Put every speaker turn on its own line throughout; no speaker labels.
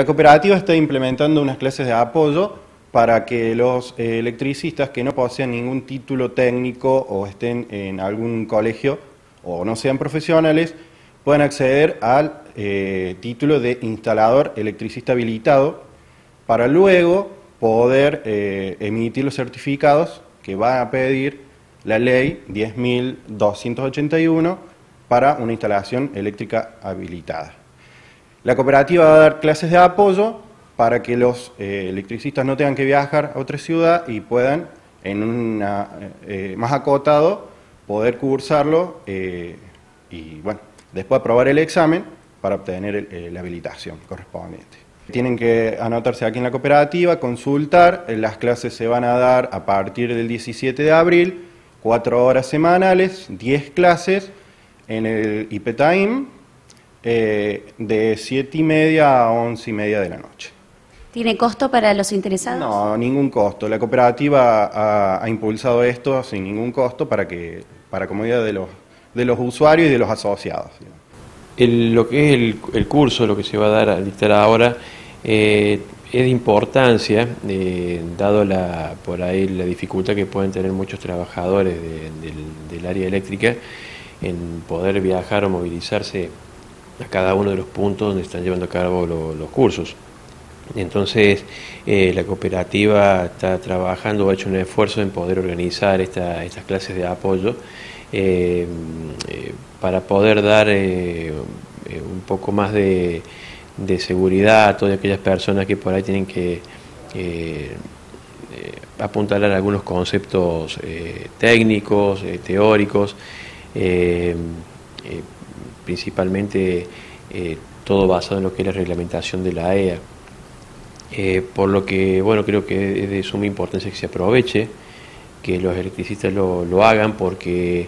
La cooperativa está implementando unas clases de apoyo para que los eh, electricistas que no posean ningún título técnico o estén en algún colegio o no sean profesionales puedan acceder al eh, título de instalador electricista habilitado para luego poder eh, emitir los certificados que va a pedir la ley 10.281 para una instalación eléctrica habilitada. La cooperativa va a dar clases de apoyo para que los eh, electricistas no tengan que viajar a otra ciudad y puedan, en una eh, más acotado, poder cursarlo y, bueno, después aprobar el examen para obtener la habilitación correspondiente. Tienen que anotarse aquí en la cooperativa, consultar, las clases se van a dar a partir del 17 de abril, cuatro horas semanales, 10 clases en el IPETAIM, eh, de 7 y media a 11 y media de la noche.
¿Tiene costo para los interesados?
No, ningún costo. La cooperativa ha, impulsado esto sin ningún costo para que para comodidad de los, de los usuarios y de los asociados.
lo que es el, curso, lo que se va a dar a dictar ahora, eh, es de importancia, eh, dado la, por ahí la dificultad que pueden tener muchos trabajadores del, área eléctrica en poder viajar o movilizarse a cada uno de los puntos donde están llevando a cabo los cursos. Entonces, eh, la cooperativa está trabajando ha hecho un esfuerzo en poder organizar estas clases de apoyo para poder dar un poco más de de seguridad a todas aquellas personas que por ahí tienen que eh, apuntar a algunos conceptos eh, técnicos, eh, principalmente todo basado en lo que es la reglamentación de la EA. por lo que, bueno, creo que es de suma importancia que se aproveche, que los electricistas lo, lo hagan porque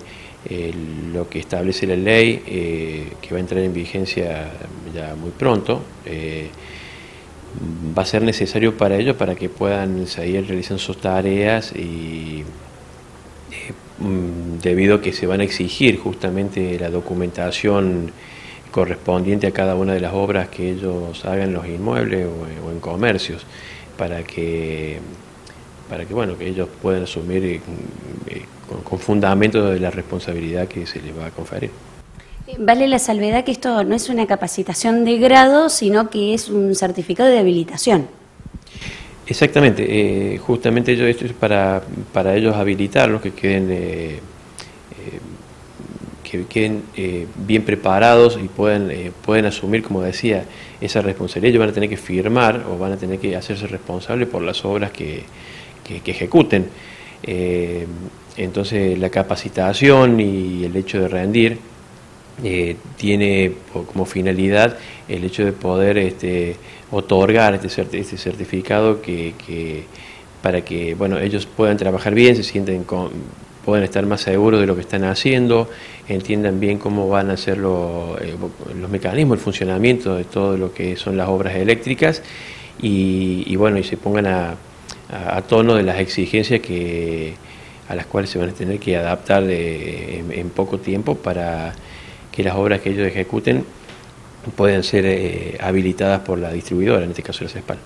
lo que establece la ley, eh, que va a entrar en vigencia ya muy pronto, eh, va a ser necesario para ellos para que puedan seguir realizando sus tareas y eh, debido a que se van a exigir justamente la documentación correspondiente a cada una de las obras que ellos hagan en los inmuebles o, en comercios para que para que bueno que ellos puedan asumir con, fundamento de la responsabilidad que se les va a conferir.
Eh, vale la salvedad que esto no es una capacitación de grado, sino que es un certificado de habilitación.
Exactamente, eh, justamente ellos, esto es para, para ellos habilitarlos, que queden, eh, que queden bien preparados y puedan, pueden asumir, como decía, esa responsabilidad. Ellos van a tener que firmar o van a tener que hacerse responsables por las obras que, que ejecuten. Entonces la capacitación y el hecho de rendir eh, tiene como finalidad el hecho de poder este, otorgar este, este certificado que, para que bueno, ellos puedan trabajar bien, se sienten puedan estar más seguros de lo que están haciendo, entiendan bien cómo van a ser eh, los mecanismos, el funcionamiento de todo lo que son las obras eléctricas y, bueno, y se pongan a tono de las exigencias que a las cuales se van a tener que adaptar en, poco tiempo para que las obras que ellos ejecuten puedan ser eh, habilitadas por la distribuidora, en este caso la CESPAL.